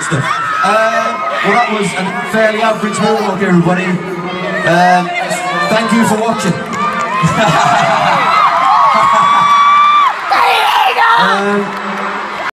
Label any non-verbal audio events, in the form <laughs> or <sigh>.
good stuff. Um, well, that was a fairly average warm-up, everybody. Um, thank you for watching. <laughs>